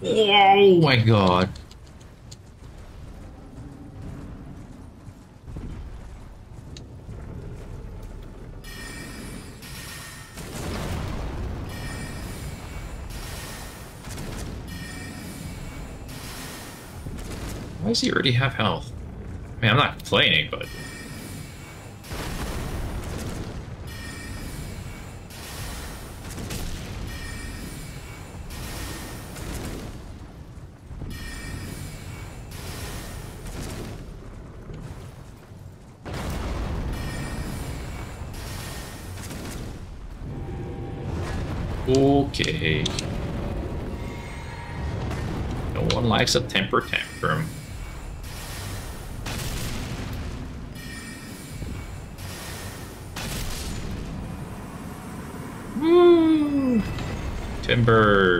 Oh my god. Why does he already have health? I mean, I'm not complaining, but... Okay. No one likes a temper tantrum. Woo! Timber.